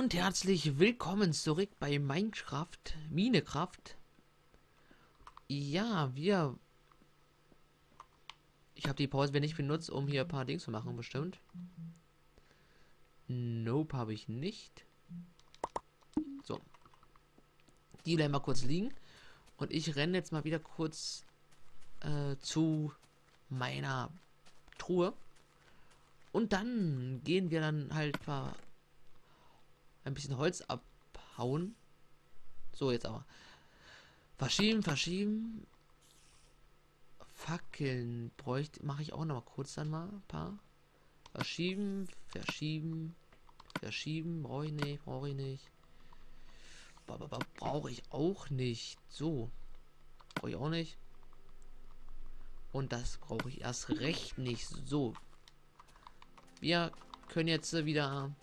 und herzlich willkommen zurück bei Minecraft Minecraft. Ja, wir... Ich habe die Pause nicht benutzt, um hier ein paar Dinge zu machen, bestimmt. Nope, habe ich nicht. So. Die bleiben mal kurz liegen. Und ich renne jetzt mal wieder kurz äh, zu meiner Truhe. Und dann gehen wir dann halt ein bisschen Holz abhauen. So, jetzt aber. Verschieben, verschieben. Fackeln bräuchte, mache ich auch noch mal kurz dann mal ein paar. Verschieben, verschieben, verschieben. Brauche ich nicht, brauche ich nicht. Brauche ich auch nicht. So. Brauche ich auch nicht. Und das brauche ich erst recht nicht. So. Wir können jetzt wieder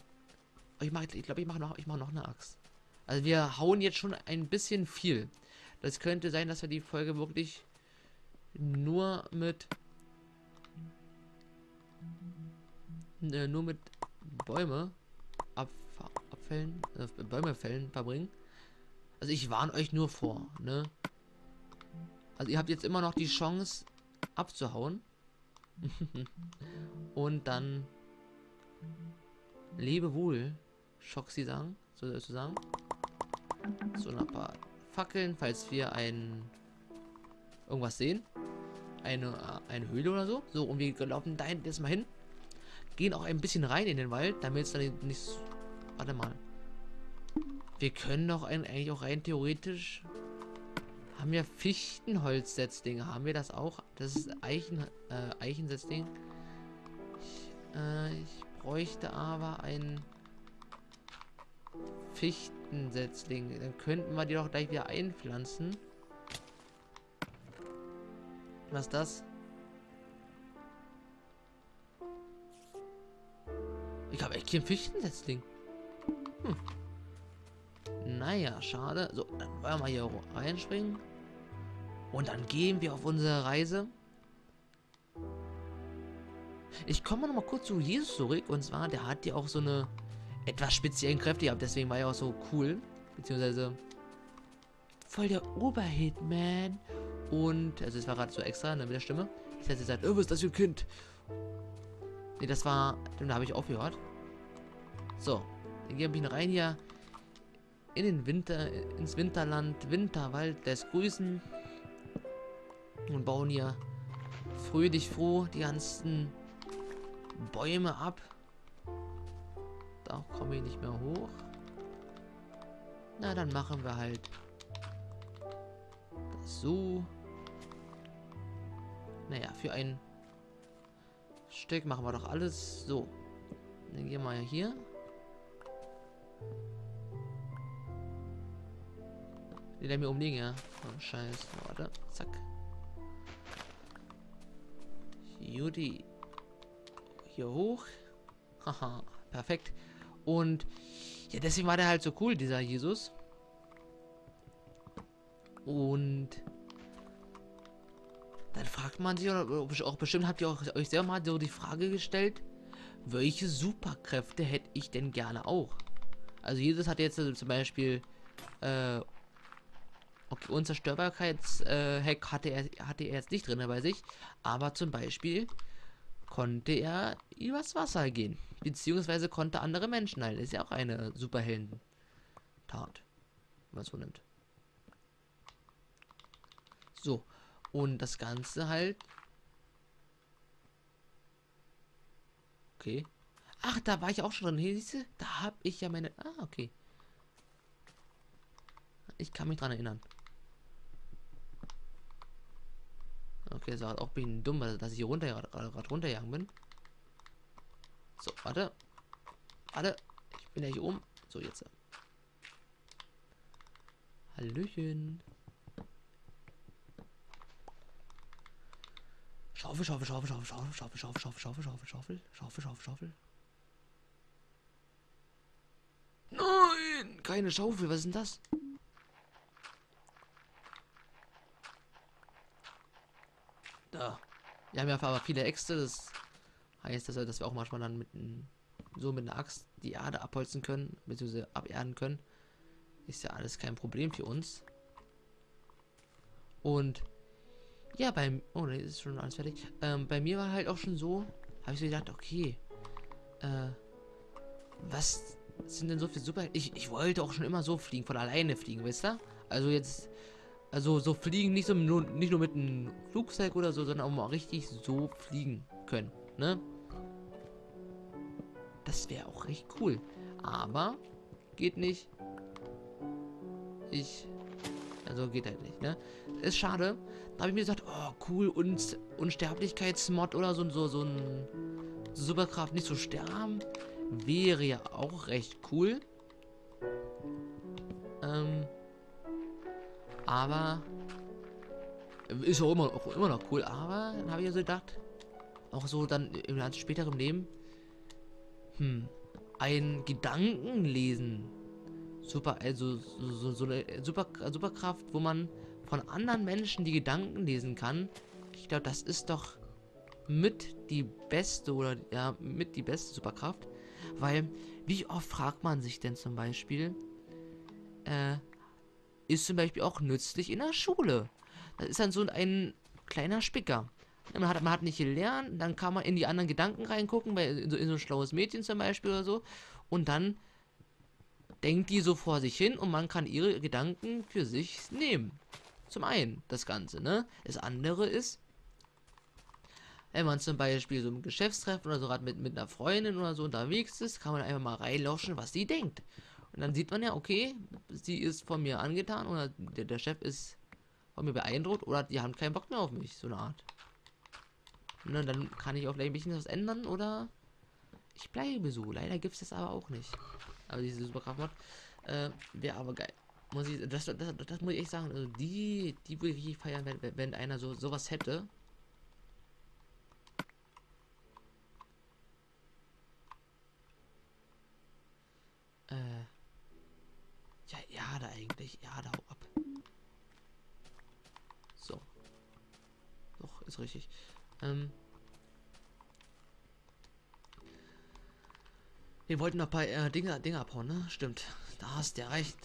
ich mache, ich glaube, ich mache noch, ich mache noch eine Axt. Also wir hauen jetzt schon ein bisschen viel. Das könnte sein, dass wir die Folge wirklich nur mit äh, nur mit Bäume ab, abfällen, äh, Bäume fällen verbringen. Also ich warne euch nur vor, ne? Also ihr habt jetzt immer noch die Chance abzuhauen. Und dann lebe wohl. Schoxi sagen, sozusagen. So ein paar Fackeln, falls wir ein irgendwas sehen. Eine, eine Höhle oder so. So, und wir laufen da jetzt mal hin. Gehen auch ein bisschen rein in den Wald, damit es dann nicht... Warte mal. Wir können doch eigentlich auch rein theoretisch... Haben wir Fichtenholzsetzdinge? Haben wir das auch? Das ist Eichen, äh, Eichensetzding. Ich, äh, ich bräuchte aber ein... Fichtensetzling. Dann könnten wir die doch gleich wieder einpflanzen. Was ist das? Ich habe echt hier einen Fichtensetzling. Hm. Naja, schade. So, dann wollen wir hier reinspringen. Und dann gehen wir auf unsere Reise. Ich komme noch mal kurz zu Jesus zurück. Und zwar, der hat ja auch so eine etwas speziellen Kräfte gehabt. Deswegen war er auch so cool. Beziehungsweise voll der Oberhitman. Und, also es war gerade so extra ne, mit der Stimme. Ich hätte gesagt, oh, was ist das für ein Kind? Ne, das war, da habe ich aufgehört. So, dann gehen wir rein hier in den Winter, ins Winterland, Winterwald des Grüßen. Und bauen hier fröhlich froh die ganzen Bäume ab. Da komme ich nicht mehr hoch. Na, dann machen wir halt das so. Naja, für ein Stück machen wir doch alles so. Dann gehen wir hier. Den der mir umliegen, ja. Oh, Scheiß. Warte. Zack. Judy. Hier hoch. Haha. Perfekt. Und ja, deswegen war der halt so cool, dieser Jesus. Und dann fragt man sich, oder auch bestimmt habt ihr auch, euch selber mal so die Frage gestellt, welche Superkräfte hätte ich denn gerne auch? Also Jesus hat jetzt also zum Beispiel äh, okay, Unzerstörbarkeits-Hack äh, hatte, er, hatte er jetzt nicht drin bei sich, aber zum Beispiel konnte er übers Wasser gehen. Beziehungsweise konnte andere Menschen heilen. Ist ja auch eine Superhelden-Tat. Wenn man so nimmt. So. Und das Ganze halt. Okay. Ach, da war ich auch schon drin. Hier, siehste, da habe ich ja meine. Ah, okay. Ich kann mich dran erinnern. War auch ein bisschen dumm, dass ich hier runter, gerade runtergegangen bin. So, warte. Warte. Ich bin ja hier oben. So, jetzt. Hallöchen. Schaufel, Schaufel, Schaufel, Schaufel, Schaufel, Schaufel, Schaufel, Schaufel, Schaufel, Schaufel, Schaufel, Schaufel, Schaufel, Schaufel. Nein! Keine Schaufel, was ist denn das? Da. Wir haben ja aber viele Äxte, das heißt, dass wir auch manchmal dann mit, so mit einer Axt die Erde abholzen können, beziehungsweise aberden können. Ist ja alles kein Problem für uns. Und ja, beim. Oh, ne, ist schon alles fertig. Ähm, bei mir war halt auch schon so, habe ich so gedacht, okay, äh, was sind denn so für super. Ich, ich wollte auch schon immer so fliegen, von alleine fliegen, weißt du? Also jetzt. Also so fliegen, nicht, so, nur, nicht nur mit einem Flugzeug oder so, sondern auch mal richtig so fliegen können, ne? Das wäre auch recht cool. Aber geht nicht. Ich. Also geht halt nicht, ne? Ist schade. Da habe ich mir gesagt, oh cool, und Unsterblichkeitsmod oder so, so, so ein Superkraft nicht zu sterben. Wäre ja auch recht cool. Aber ist auch immer, auch immer noch cool. Aber dann habe ich ja so gedacht, auch so dann im späteren Leben, hm, ein Gedanken lesen. Super, also so, so, eine Super, Superkraft, wo man von anderen Menschen die Gedanken lesen kann. Ich glaube, das ist doch mit die beste oder ja, mit die beste Superkraft. Weil, wie oft fragt man sich denn zum Beispiel, äh, ist zum Beispiel auch nützlich in der Schule? Das ist dann so ein kleiner Spicker. Man hat, man hat nicht gelernt, dann kann man in die anderen Gedanken reingucken, bei, in, so, in so ein schlaues Mädchen zum Beispiel oder so. Und dann denkt die so vor sich hin und man kann ihre Gedanken für sich nehmen. Zum einen das Ganze, ne? Das andere ist, wenn man zum Beispiel so im Geschäftstreffen oder so gerade mit, mit einer Freundin oder so unterwegs ist, kann man einfach mal reinlauschen, was sie denkt. Und dann sieht man ja, okay, sie ist von mir angetan oder der, der Chef ist von mir beeindruckt oder die haben keinen Bock mehr auf mich, so eine Art. Ne, dann kann ich auch vielleicht ein bisschen was ändern oder ich bleibe so. Leider gibt es das aber auch nicht. Also diese Superkraft äh, wäre aber geil. Muss ich, das, das, das, muss ich echt sagen. Also die, die würde ich feiern, wenn, wenn einer so sowas hätte. Eigentlich. Ja, da hau ab. So. Doch, ist richtig. Ähm. Wir wollten noch ein paar äh, Dinge, Dinge abhauen, ne? Stimmt. Da hast du ja recht.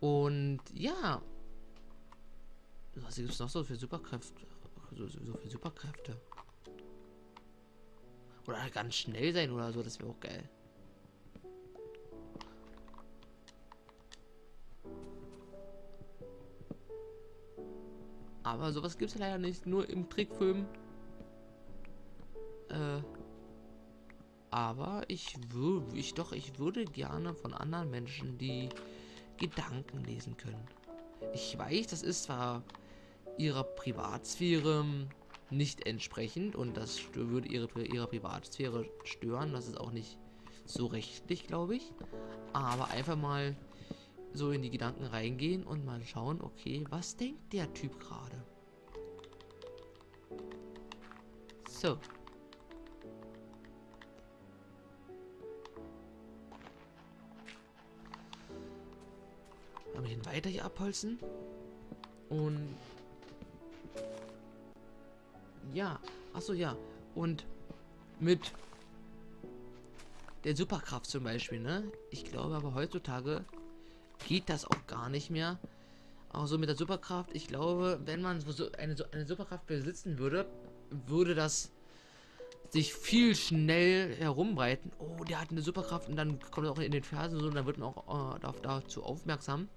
Und ja. Was gibt es noch so für Superkräfte? So, so, so für Superkräfte. Oder ganz schnell sein oder so, das wäre auch geil. Aber sowas gibt es leider nicht, nur im Trickfilm. Äh, aber ich würde, ich doch, ich würde gerne von anderen Menschen die Gedanken lesen können. Ich weiß, das ist zwar ihrer Privatsphäre nicht entsprechend und das würde ihre, ihre Privatsphäre stören. Das ist auch nicht so rechtlich, glaube ich. Aber einfach mal so in die Gedanken reingehen und mal schauen, okay, was denkt der Typ gerade? So. Ein bisschen weiter hier abholzen. Und ja, achso ja. Und mit der Superkraft zum Beispiel, ne? Ich glaube aber heutzutage geht das auch gar nicht mehr. Auch so mit der Superkraft. Ich glaube, wenn man so eine, so eine Superkraft besitzen würde, würde das sich viel schnell herumbreiten. Oh, der hat eine Superkraft und dann kommt er auch in den Fersen so und dann wird man auch äh, dazu aufmerksam.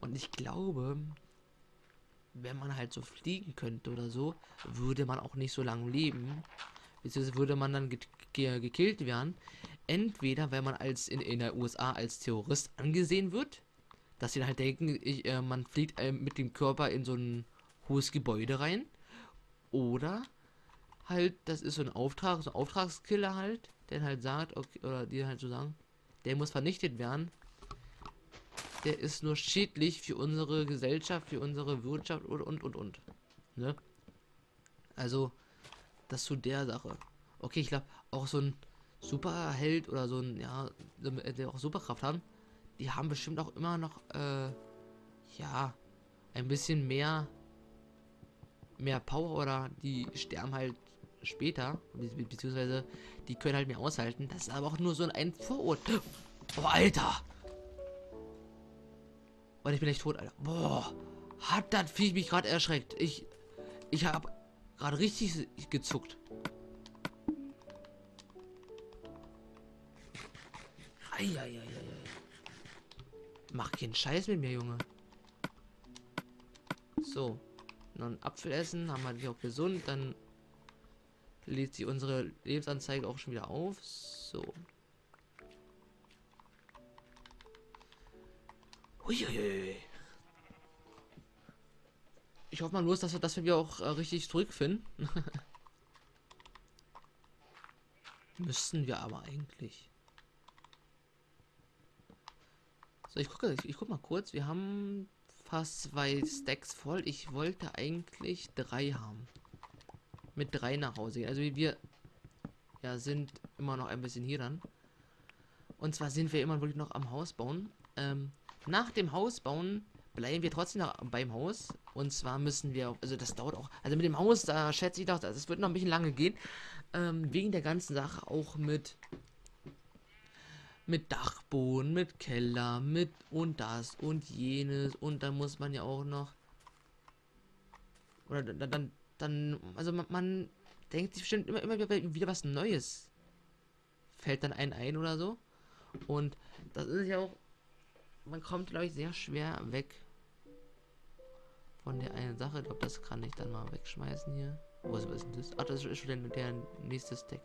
Und ich glaube, wenn man halt so fliegen könnte oder so, würde man auch nicht so lange leben. Beziehungsweise würde man dann ge ge gekillt werden. Entweder, wenn man als in, in der USA als Terrorist angesehen wird, dass sie halt denken, ich, äh, man fliegt äh, mit dem Körper in so ein hohes Gebäude rein. Oder halt, das ist so ein Auftrag, so ein Auftragskiller halt, der halt sagt, okay, oder die halt so sagen, der muss vernichtet werden. Der ist nur schädlich für unsere Gesellschaft, für unsere Wirtschaft und und und und. Ne? Also, das zu der Sache. Okay, ich glaube, auch so ein Superheld oder so ein, ja, der auch Superkraft haben, die haben bestimmt auch immer noch, äh, ja, ein bisschen mehr, mehr Power oder die sterben halt später, be beziehungsweise die können halt mehr aushalten. Das ist aber auch nur so ein Vorort. Oh, Alter! Und ich bin echt tot, Alter. Boah, hat das Viech mich gerade erschreckt. Ich, ich habe gerade richtig gezuckt. Eieieiei. Mach keinen Scheiß mit mir, Junge. So. Einen Apfel essen, haben wir die auch gesund, dann lädt sie unsere Lebensanzeige auch schon wieder auf. So. Uiuiui. Ich hoffe mal bloß, dass wir, dass wir auch äh, richtig zurückfinden. Müssten wir aber eigentlich. So, ich gucke, ich, ich guck mal kurz. Wir haben fast zwei Stacks voll. Ich wollte eigentlich drei haben. Mit drei nach Hause gehen. Also wir ja sind immer noch ein bisschen hier dann. Und zwar sind wir immer wirklich noch am Haus bauen. Ähm, nach dem Haus bauen bleiben wir trotzdem noch beim Haus. Und zwar müssen wir, also das dauert auch, also mit dem Haus, da schätze ich doch, das wird noch ein bisschen lange gehen. Ähm, wegen der ganzen Sache auch mit mit Dachboden, mit Keller, mit und das und jenes und dann muss man ja auch noch oder dann dann, dann also man, man denkt sich bestimmt immer immer wieder was Neues fällt dann ein ein oder so und das ist ja auch man kommt glaube ich sehr schwer weg von der einen Sache. Ich glaube, das kann ich dann mal wegschmeißen hier. Ist, was ist denn das? Ach, das ist schon der, der nächste Stack.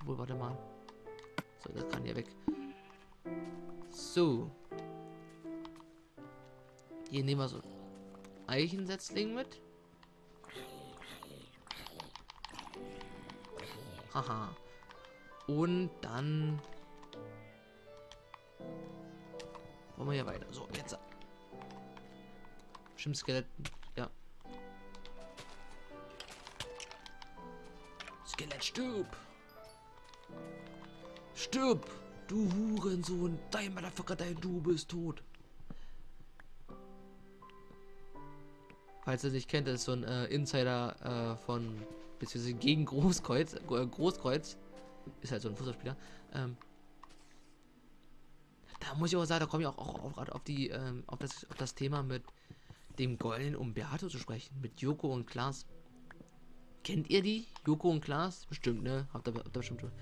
Obwohl, warte mal. So, das kann hier weg. So. Hier nehmen wir so Eichensetzling mit. Haha. Und dann... Wollen wir hier weiter. So, jetzt. Bestimmt Skeletten. Ja. Skelett, stirb! Du Hurensohn! Dein Motherfucker, dein Du bist tot! Falls ihr nicht kennt, das ist so ein äh, Insider äh, von beziehungsweise gegen Großkreuz. Äh, Großkreuz ist halt so ein Fußballspieler. Ähm, da muss ich auch sagen, da komme ich auch, auch, auch auf ähm, auf das auf das Thema mit dem goldenen Umberto zu sprechen mit Joko und Klaas. Kennt ihr die? Joko und Klaas? Bestimmt, ne? Habt ihr, habt ihr bestimmt schon.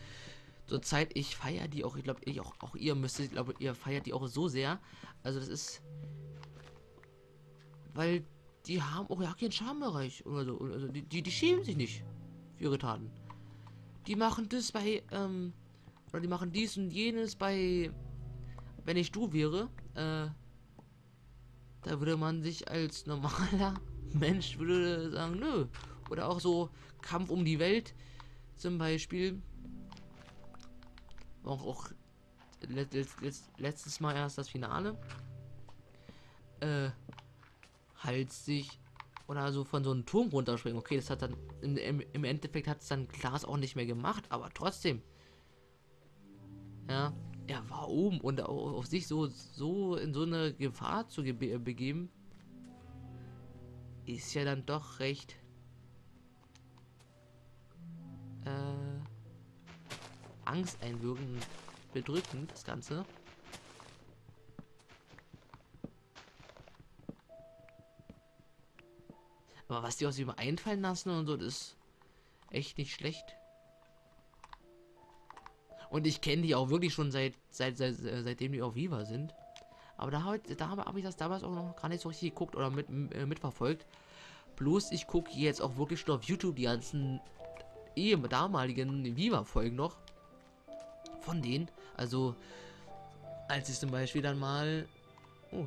Zur Zeit, ich feiere die auch, ich glaube, ich auch, auch ihr müsstet, ich glaube, ihr feiert die auch so sehr. Also das ist. Weil die haben auch ja keinen Schambereich oder so. Also die, die, die schämen sich nicht für ihre Taten. Die machen das bei, ähm, oder die machen dies und jenes bei, wenn ich du wäre, äh, da würde man sich als normaler Mensch würde sagen, nö. Oder auch so Kampf um die Welt zum Beispiel. Auch, auch let, let, let, letztes Mal erst das Finale. Äh, halt sich oder so von so einem Turm runterspringen. Okay, das hat dann im, im Endeffekt hat es dann Glas auch nicht mehr gemacht, aber trotzdem. Ja, er war oben und auf sich so, so in so eine Gefahr zu begeben, ist ja dann doch recht angsteinwirkend, bedrückend, das Ganze. Aber was die aus ihm einfallen lassen und so, das ist echt nicht schlecht. Und ich kenne die auch wirklich schon seit, seit, seit seitdem die auf Viva sind. Aber da habe da hab ich das damals auch noch gar nicht so richtig geguckt oder mit, äh, mitverfolgt. Bloß ich gucke jetzt auch wirklich schon auf YouTube die ganzen eh damaligen Viva-Folgen noch. Von denen. Also, als ich zum Beispiel dann mal. Oh.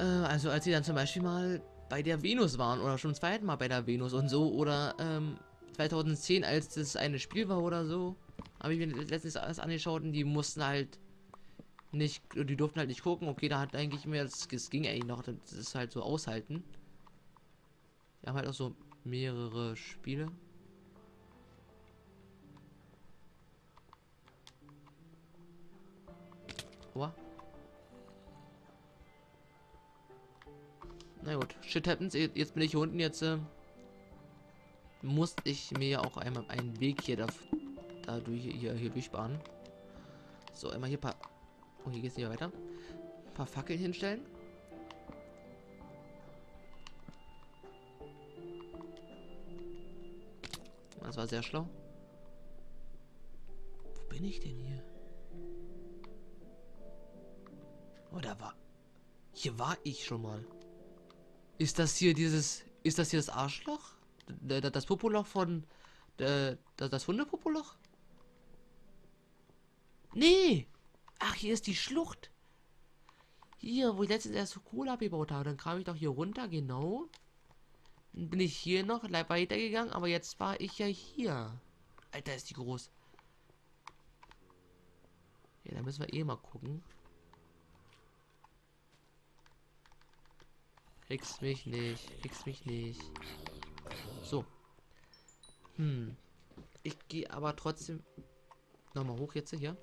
Äh, also, als sie dann zum Beispiel mal bei der Venus waren oder schon zweiten Mal bei der Venus und so oder ähm, 2010, als das eine Spiel war oder so, habe ich mir letztens alles angeschaut und die mussten halt nicht, die durften halt nicht gucken. Okay, da hat eigentlich das, das ging eigentlich noch, das ist halt so aushalten. Wir haben halt auch so mehrere Spiele. Oh. Na gut, shit happens. Jetzt bin ich hier unten. Jetzt äh, musste ich mir auch einmal einen Weg hier da, da durch, hier, hier durchbahnen. So, einmal hier paar... Oh, hier geht's nicht weiter. Ein paar Fackeln hinstellen. Das war sehr schlau. Wo bin ich denn hier? Da war... Hier war ich schon mal. Ist das hier dieses... Ist das hier das Arschloch? Das Popoloch von... Das Hundepopoloch? Nee! Ach, hier ist die Schlucht. Hier, wo ich letztens erst Kohle abgebaut habe. Dann kam ich doch hier runter, genau. Dann bin ich hier noch weitergegangen, aber jetzt war ich ja hier. Alter, ist die groß. Ja, da müssen wir eh mal gucken. Kriegst mich nicht. Kriegst mich nicht. So. Hm. Ich gehe aber trotzdem nochmal hoch jetzt hier.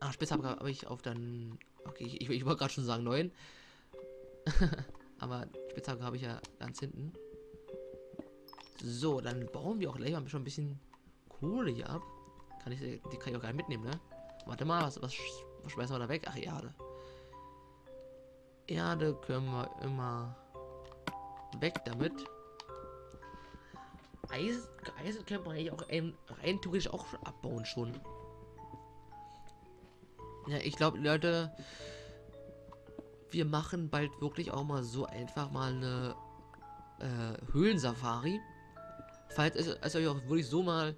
Ah, Spitzhacke habe ich auf dann. Okay, ich, ich, wollte gerade schon sagen 9. aber Spitzhacke habe ich ja ganz hinten. So, dann bauen wir auch gleich mal schon ein bisschen Kohle hier ab. Kann ich, die kann ich auch gar nicht mitnehmen, ne? Warte mal, was, was, was schmeißen wir da weg? Ach, Erde. Erde können wir immer weg damit. Eisen, Eisen können wir eigentlich auch rein, rein theoretisch auch abbauen schon. Ja, ich glaube, Leute, wir machen bald wirklich auch mal so einfach mal eine äh, Höhlensafari. Falls es, es euch auch wirklich so mal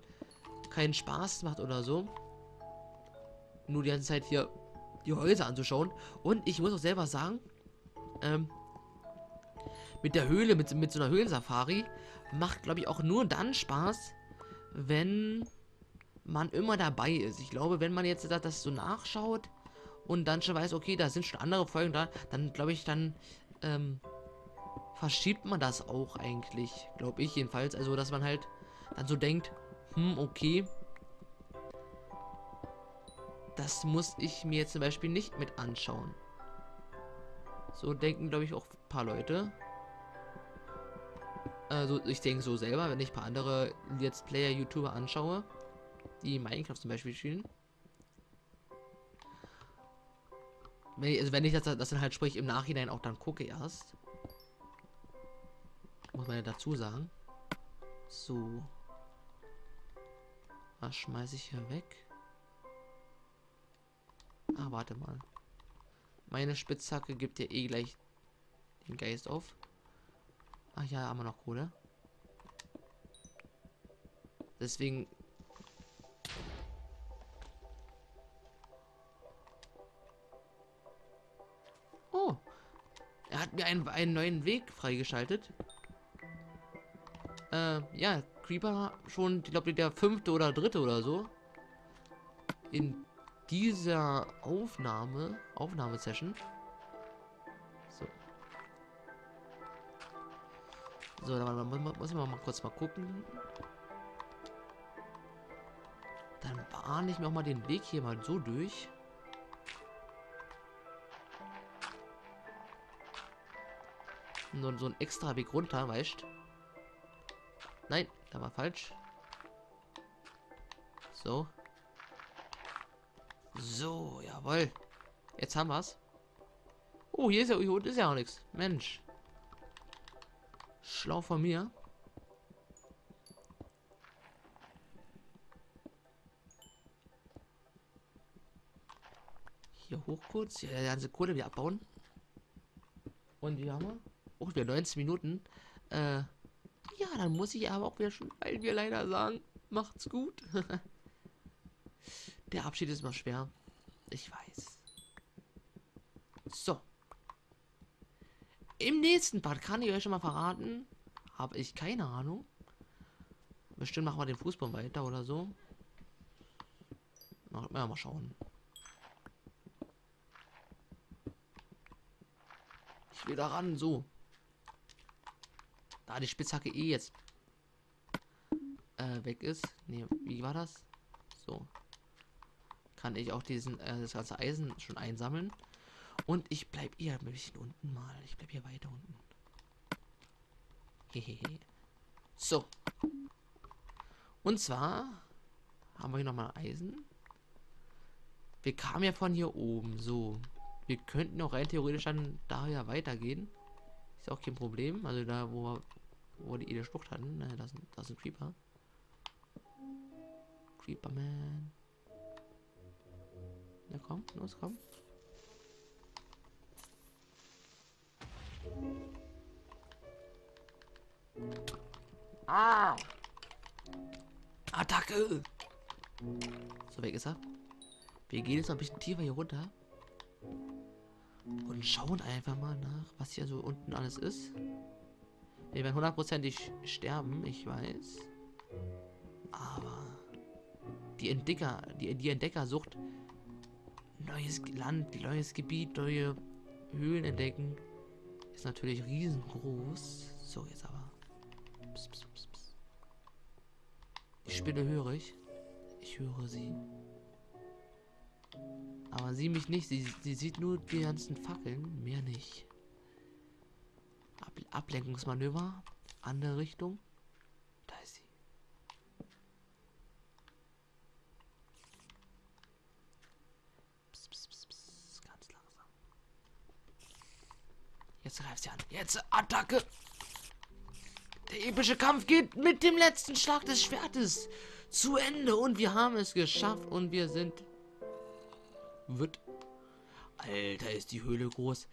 keinen Spaß macht oder so. Nur die ganze Zeit hier die Häuser anzuschauen. Und ich muss auch selber sagen, ähm, mit der Höhle, mit, mit so einer Höhlensafari, macht, glaube ich, auch nur dann Spaß, wenn man immer dabei ist. Ich glaube, wenn man jetzt das so nachschaut und dann schon weiß, okay, da sind schon andere Folgen da, dann glaube ich, dann ähm, verschiebt man das auch eigentlich, glaube ich jedenfalls. Also, dass man halt dann so denkt, hm, okay, das muss ich mir zum Beispiel nicht mit anschauen. So denken, glaube ich, auch ein paar Leute. Also ich denke so selber, wenn ich ein paar andere Let's Player YouTuber anschaue, die Minecraft zum Beispiel spielen. Wenn ich, also wenn ich das, das dann halt sprich im Nachhinein auch dann gucke erst. Muss man ja dazu sagen. So. Was schmeiße ich hier weg? Ah, warte mal. Meine Spitzhacke gibt ja eh gleich den Geist auf. Ach ja, haben wir noch Kohle. Deswegen... Oh. Er hat mir einen, einen neuen Weg freigeschaltet. Äh, ja, Creeper schon, ich glaube, der fünfte oder dritte oder so. In dieser Aufnahme, Aufnahmesession. So. So, dann muss ich mal kurz mal gucken. Dann bahne ich mir auch mal den Weg hier mal so durch. So, so ein extra Weg runter, weißt Nein, da war falsch. So. So, jawohl. Jetzt haben wir's. Oh, hier ist ja, hier ist ja auch nichts. Mensch. Schlau von mir. Hier hoch kurz. Hier die ganze Kohle wieder abbauen. Und wie haben wir? Oh, wieder 19 Minuten. Äh, ja, dann muss ich aber auch wieder schon, weil wir leider sagen, macht's gut. Der Abschied ist mal schwer. Ich weiß. So. Im nächsten Part kann ich euch schon mal verraten. Habe ich keine Ahnung. Bestimmt machen wir den Fußball weiter oder so. Mal, mal schauen. Ich will da ran, so. Da die Spitzhacke eh jetzt äh, weg ist. Nee, wie war das? So kann ich auch diesen äh, das ganze Eisen schon einsammeln. Und ich bleib eher ein bisschen unten mal. Ich bleib hier weiter unten. Hehehe. so. Und zwar haben wir hier nochmal Eisen. Wir kamen ja von hier oben. So. Wir könnten auch rein theoretisch dann da ja weitergehen. Ist auch kein Problem. Also da, wo wir, wo wir die edle Schlucht hatten. Ne, das, das ist ein Creeper. Creeper Man. Na komm, los, komm. Ah! Attacke! So, weg ist er. Wir gehen jetzt noch ein bisschen tiefer hier runter. Und schauen einfach mal nach, was hier so unten alles ist. Wir werden hundertprozentig sterben, ich weiß. Aber die Entdecker, die, die Entdeckersucht, neues Land, neues Gebiet, neue Höhlen entdecken, ist natürlich riesengroß. So, jetzt aber. Psst, psst, psst, psst. Die Spinne höre ich. Ich höre sie. Aber sie mich nicht. Sie, sie sieht nur die ganzen Fackeln, mehr nicht. Ab Ablenkungsmanöver. Andere Richtung. Da ist sie. Psst, psst, psst, psst. Ganz langsam. Jetzt greift sie an. Jetzt Attacke. Der epische Kampf geht mit dem letzten Schlag des Schwertes zu Ende. Und wir haben es geschafft. Und wir sind wird. Alter, ist die Höhle groß.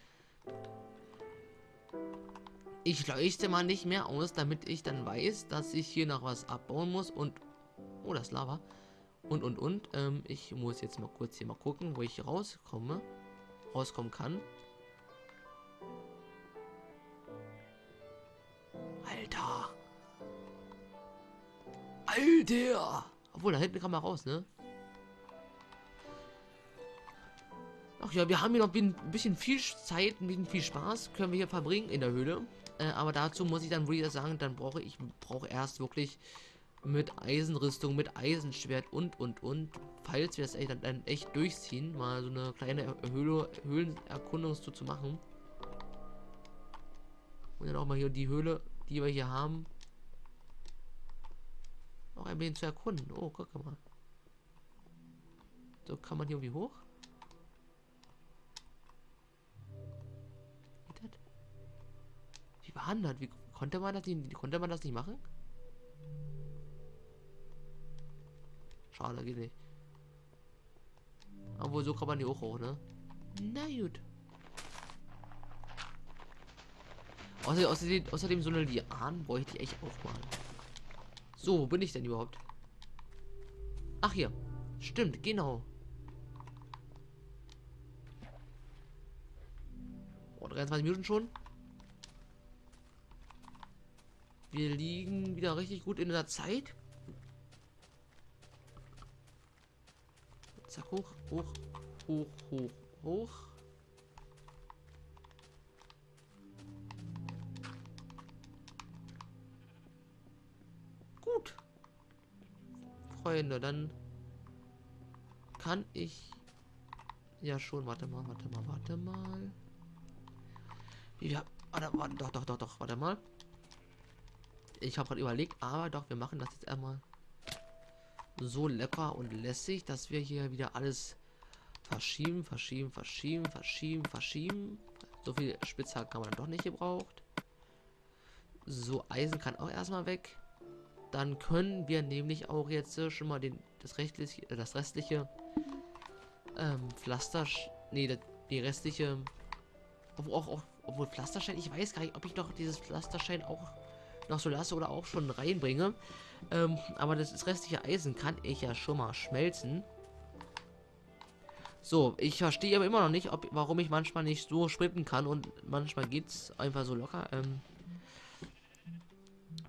Ich leuchte mal nicht mehr aus, damit ich dann weiß, dass ich hier noch was abbauen muss und... Oh, das Lava. Und, und, und. Ähm, ich muss jetzt mal kurz hier mal gucken, wo ich rauskomme. Rauskommen kann. Alter. Obwohl, da hinten kann man raus, ne? Ach ja, wir haben hier noch ein bisschen viel Zeit, ein bisschen viel Spaß, können wir hier verbringen in der Höhle. Äh, aber dazu muss ich dann wieder sagen, dann brauche ich brauche erst wirklich mit Eisenrüstung, mit Eisenschwert und und und, falls wir das echt, dann echt durchziehen, mal so eine kleine Höhle, Höhlenerkundungstour zu machen. Und dann auch mal hier die Höhle, die wir hier haben, noch ein bisschen zu erkunden. Oh, guck mal. So kann man hier irgendwie hoch. behandelt. Wie konnte man das nicht, konnte man das nicht machen? Schade, geht nicht. Aber so kann man die auch hoch, ne? Na gut. Außerdem, außerdem, außerdem so eine Lian bräuchte ich echt auch mal. So, wo bin ich denn überhaupt? Ach hier. Stimmt, genau. Oh, 23 Minuten schon. Wir liegen wieder richtig gut in der Zeit. Zack, hoch, hoch, hoch, hoch, hoch. Freunde, dann kann ich ja schon, warte mal, warte mal, warte mal. Ja, warte, warte, doch, doch, doch, doch, warte mal. Ich habe gerade überlegt, aber doch, wir machen das jetzt einmal so lecker und lässig, dass wir hier wieder alles verschieben, verschieben, verschieben, verschieben, verschieben. So viel Spitzhacken haben wir dann doch nicht gebraucht. So, Eisen kann auch erstmal weg. Dann können wir nämlich auch jetzt schon mal den, das, rechtliche, äh, das restliche ähm, Pflaster... Nee, die restliche... Obwohl, auch, obwohl Pflasterstein, ich weiß gar nicht, ob ich doch dieses Pflasterstein auch noch so lasse oder auch schon reinbringe. Ähm, aber das restliche Eisen kann ich ja schon mal schmelzen. So, ich verstehe aber immer noch nicht, ob, warum ich manchmal nicht so sprinten kann und manchmal geht es einfach so locker. Ähm,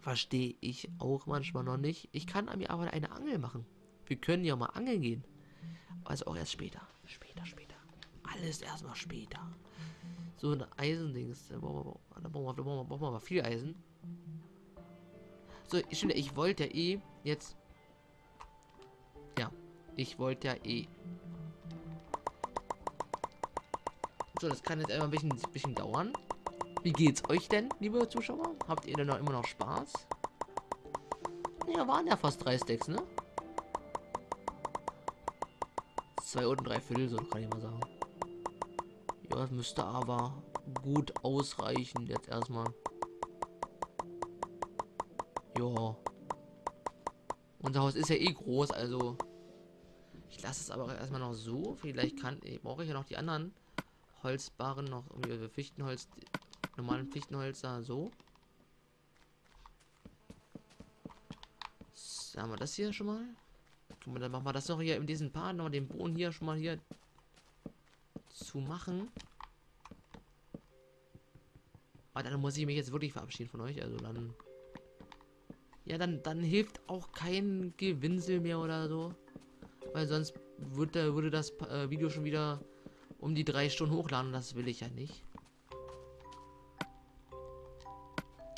verstehe ich auch manchmal noch nicht. Ich kann mir aber eine Angel machen. Wir können ja mal angeln gehen. Also auch erst später. Später, später. Alles erstmal später. So ein Eisendings. Da brauchen wir, da brauchen wir, da brauchen wir, brauchen wir mal viel Eisen. So, stimmt, ich wollte ja eh jetzt... Ja, ich wollte ja eh... So, das kann jetzt einfach ein bisschen, ein bisschen dauern. Wie geht's euch denn, liebe Zuschauer? Habt ihr denn noch immer noch Spaß? Ja, waren ja fast drei Stacks, ne? Zwei und drei Viertel, so kann ich mal sagen. Ja, das müsste aber gut ausreichen jetzt erstmal. Ja. Unser Haus ist ja eh groß, also ich lasse es aber erstmal noch so. Vielleicht kann brauche ich ja noch die anderen Holzbarren noch irgendwie Fichtenholz, normalen Fichtenholz so. so. Haben wir das hier schon mal? Guck dann machen wir das noch hier in diesem Part noch den Boden hier schon mal hier zu machen. Aber dann muss ich mich jetzt wirklich verabschieden von euch. Also dann. Ja, dann, dann hilft auch kein Gewinsel mehr oder so. Weil sonst würde, würde das äh, Video schon wieder um die drei Stunden hochladen. Das will ich ja nicht.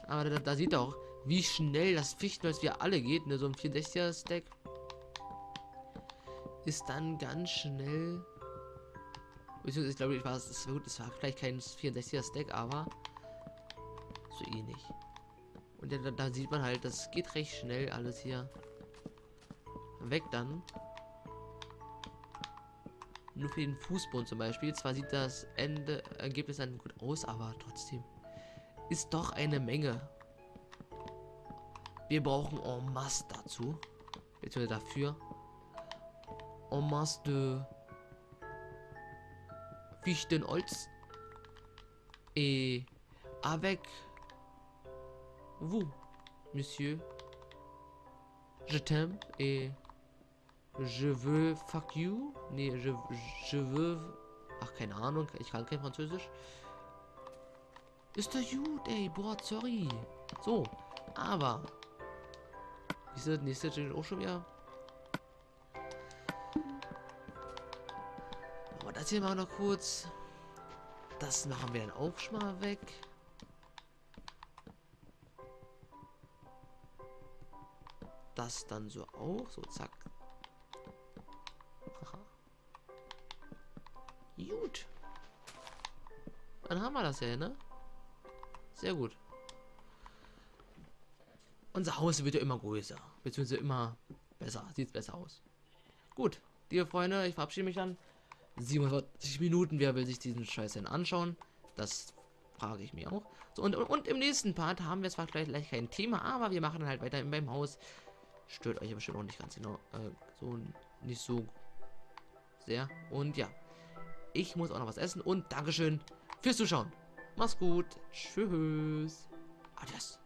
Aber da, da sieht auch, wie schnell das Fichtenholz wir alle geht. Ne? So ein 64er Stack ist dann ganz schnell. Ich glaube, ich war es war, es war vielleicht kein 64er Stack, aber so ähnlich. Und da, da sieht man halt, das geht recht schnell alles hier weg dann. Nur für den Fußboden zum Beispiel. Zwar sieht das Ende Ergebnis dann gut aus, aber trotzdem ist doch eine Menge. Wir brauchen en masse dazu. Beziehungsweise dafür. En masse de Fichtenholz. Et avec vous, monsieur. Je t'aime et je veux fuck you. Nee, je, je veux. Ach, keine Ahnung, ich kann kein Französisch. Ist der gut, ey, boah, sorry. So, aber. Diese nächste steht auch schon wieder. Aber das hier mal noch kurz. Das machen wir dann auch schon mal weg. Das dann so auch. So, zack. Aha. Gut. Dann haben wir das ja, ne? Sehr gut. Unser Haus wird ja immer größer. Beziehungsweise immer besser. Sieht besser aus. Gut. Liebe Freunde, ich verabschiede mich dann. 47 Minuten. Wer will sich diesen Scheiß denn anschauen? Das frage ich mir auch. So, und, und, und im nächsten Part haben wir zwar gleich, gleich kein Thema, aber wir machen halt weiter beim Haus. Stört euch aber schon auch nicht ganz genau. Äh, so nicht so sehr. Und ja. Ich muss auch noch was essen. Und Dankeschön fürs Zuschauen. Mach's gut. Tschüss. Adios.